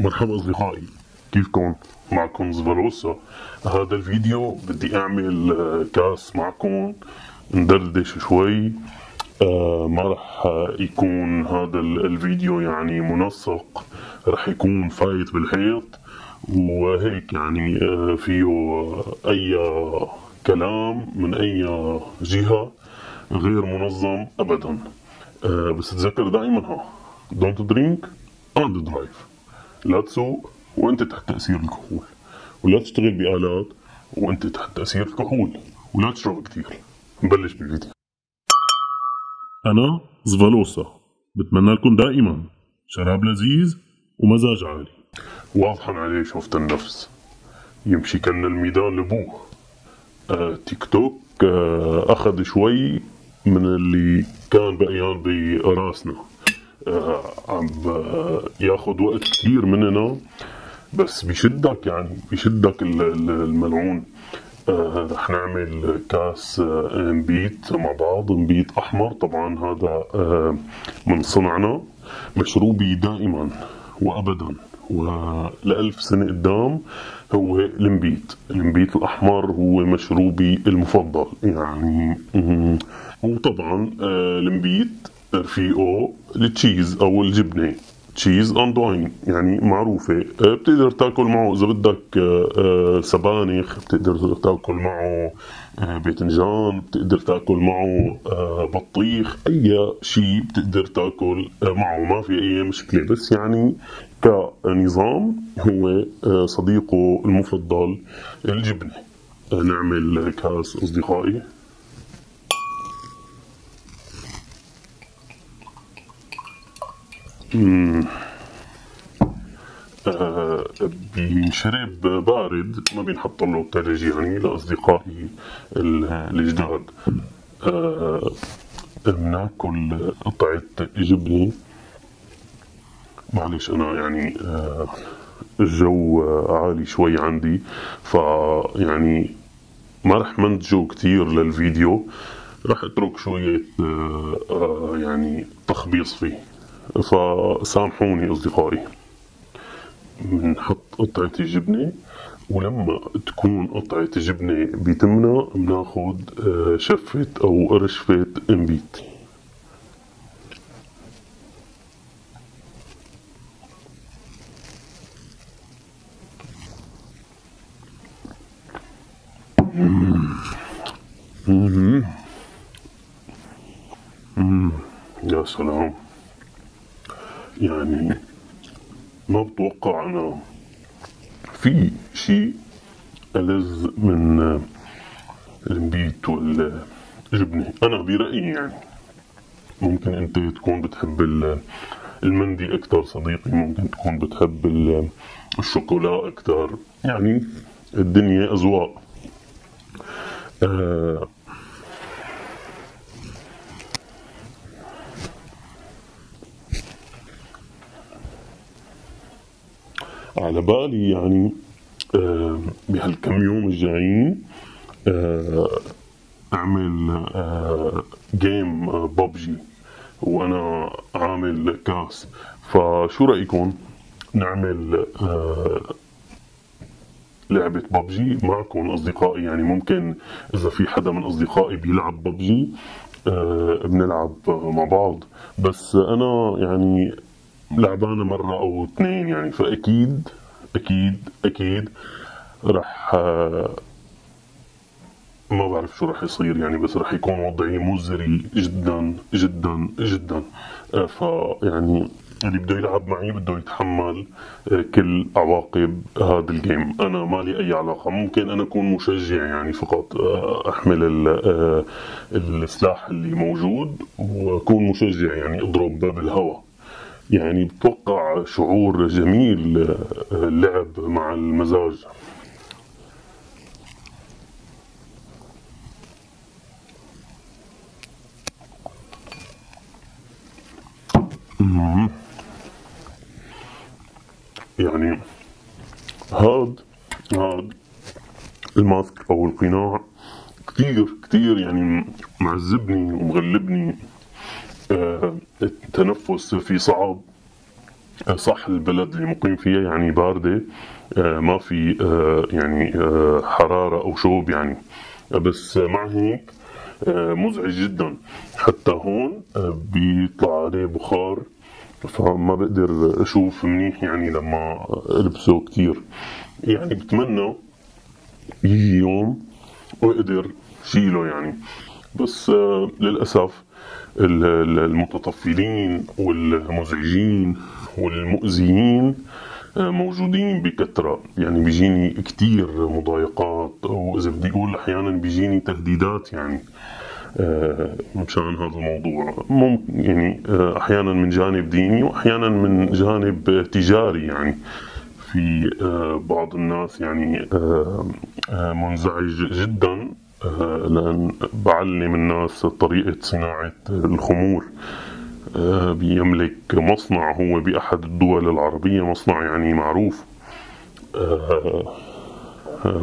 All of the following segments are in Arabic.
مرحبا أصدقائي كيفكم؟ معكم زفالوسا هذا الفيديو بدي أعمل آه، كاس معكم ندردش شوي. آه ما رح يكون هذا الفيديو يعني منسق رح يكون فايت بالحيط وهيك يعني آه فيه أي كلام من أي جهة غير منظم أبدا. آه بس تذكر دائما ها don't drink and drive. لا تسوق وانت تحت تأثير الكحول ولا تشتغل بآلات وانت تحت تأثير الكحول ولا تشرب كثير نبلش بالفيديو. أنا زفالوسا بتمنى لكم دائما شراب لذيذ ومزاج عالي. واضحا عليه شفت النفس. يمشي كأن الميدان لبوه. آه تيك توك آه أخذ شوي من اللي كان بقيان براسنا. عم ياخذ وقت كثير مننا بس بيشدك يعني بيشدك الملعون. آه رح نعمل كاس آه انبيت مع بعض انبيت أحمر. طبعا هذا آه من صنعنا مشروبي دائما وابدا. ولألف سنة قدام هو المبيت المبيت الأحمر هو مشروبي المفضل. يعني وطبعا آه النبيذ رفيقه ال cheese أو الجبنة. cheese and wine يعني معروفة. بتقدر تاكل معه إذا بدك سبانخ بتقدر تاكل معه باذنجان بتقدر تاكل معه بطيخ أي شيء بتقدر تاكل معه. ما في أي مشكلة. بس يعني كنظام هو صديقه المفضل الجبنة. نعمل كاس أصدقائي. بينشرب بارد ما بينحط له ثلج يعني لأصدقائي الجداد آه بناكل قطعة جبنة معلش أنا يعني آه الجو عالي شوي عندي فيعني ما رح منتجه كتير للفيديو رح اترك شوية يعني تخبيص فيه. فسامحوني أصدقائي. بنحط قطعة الجبنة ولما تكون قطعة الجبنة بتمنا بناخد شفة أو رشفة إنبيت. يا سلام. يعني ما بتوقع أنا في شيء ألذ من المبيت والجبنة؟ أنا برأيي يعني ممكن أنت تكون بتحب المندي أكثر صديقي ممكن تكون بتحب الشوكولا أكثر يعني الدنيا أذواق. آه بالي يعني آه بهالكم يوم الجايين آه أعمل جيم آه ببجي وأنا عامل كاس. فشو رأيكم؟ نعمل لعبة ببجي معكم أصدقائي. يعني ممكن إذا في حدا من أصدقائي بيلعب ببجي بنلعب مع بعض. بس أنا يعني لعبانة مرة أو اثنين يعني فأكيد أكيد أكيد. رح ما بعرف شو رح يصير يعني بس رح يكون وضعي مزري جدا جدا جدا. فيعني اللي بده يلعب معي بده يتحمل كل عواقب هذا الجيم أنا ما لي أي علاقة. ممكن أنا أكون مشجع يعني فقط أحمل السلاح اللي موجود وأكون مشجع يعني أضرب باب الهواء. يعني بتوقع شعور جميل اللعب مع المزاج. يعني هاد هاد الماسك أو القناع كتير كتير يعني معذبني ومغلبني. آه التنفس فيه صعب. صح البلد اللي مقيم فيها يعني باردة. ما في يعني حرارة أو شوب يعني. بس مع هيك مزعج جدا. حتى هون بيطلع عليه بخار. فما بقدر أشوف منيح يعني لما ألبسه كتير. يعني بتمنى يجي يوم وأقدر شيله يعني. بس للأسف المتطفلين والمزعجين والمؤذيين موجودين بكثرة. يعني بيجيني كتير مضايقات وإذا بدي أقول أحيانا بيجيني تهديدات يعني آه، مشان هذا الموضوع. ممكن يعني آه، أحيانا من جانب ديني وأحيانا من جانب تجاري يعني. في آه، بعض الناس يعني منزعج جدا. لأن بعلم الناس طريقة صناعة الخمور. بيملك مصنع هو بأحد الدول العربية مصنع يعني معروف.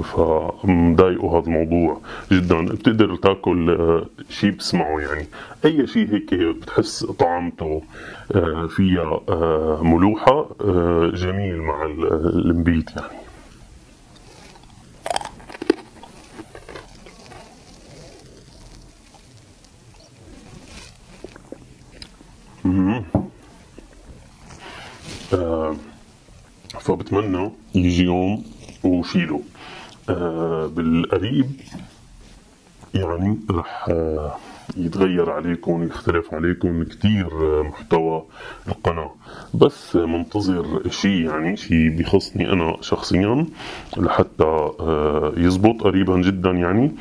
فمضايقه هذا الموضوع جدا. بتقدر تاكل آه، شيء بتسمعه يعني. أي شيء هيك بتحس طعمته آه، فيها آه، ملوحة جميل مع المبيت يعني. فبتمنى يجي يوم وشيله. آه، بالقريب يعني رح آه، يتغير عليكم يختلف عليكم كتير آه، محتوى القناة. بس منتظر شيء يعني شيء بيخصني أنا شخصيا لحتى يزبط قريبا جدا يعني.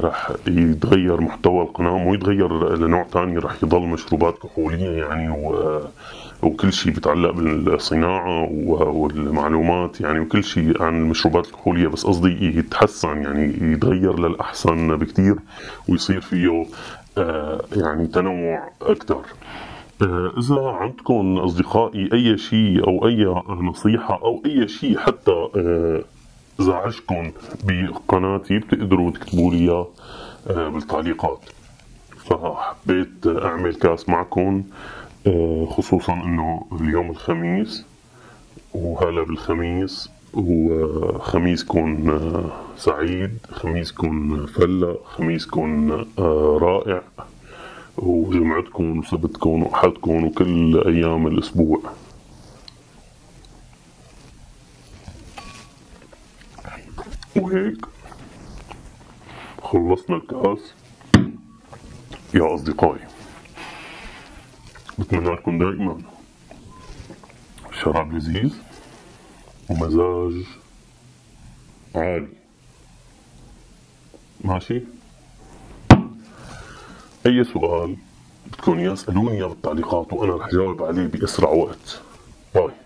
رح يتغير محتوى القناة مو يتغير لنوع تاني رح يضل مشروبات كحولية يعني و وكل شيء بيتعلق بالصناعة والمعلومات يعني وكل شيء عن المشروبات الكحولية بس قصدي يتحسن يعني يتغير للأحسن بكتير ويصير فيه آه، يعني تنوع أكثر آه، إذا عندكم أصدقائي أي شيء أو أي نصيحة أو أي شيء حتى آه، زعجكم بقناتي بتقدروا تكتبوا لي إياه بالتعليقات. فحبيت أعمل كاس معكم آه، خصوصا إنه اليوم الخميس وهلا بالخميس وخميسكم آه، سعيد خميسكم فلا خميسكم آه، رائع. وجمعتكم وسبتكم وأحدكم وكل أيام الأسبوع. وهيك خلصنا الكاس. يا أصدقائي بتمنى لكم دائما شراب لذيذ ومزاج عالي. ماشي؟ أي سؤال بدكم إياه بالتعليقات وأنا رح جاوب عليه بأسرع وقت. باي.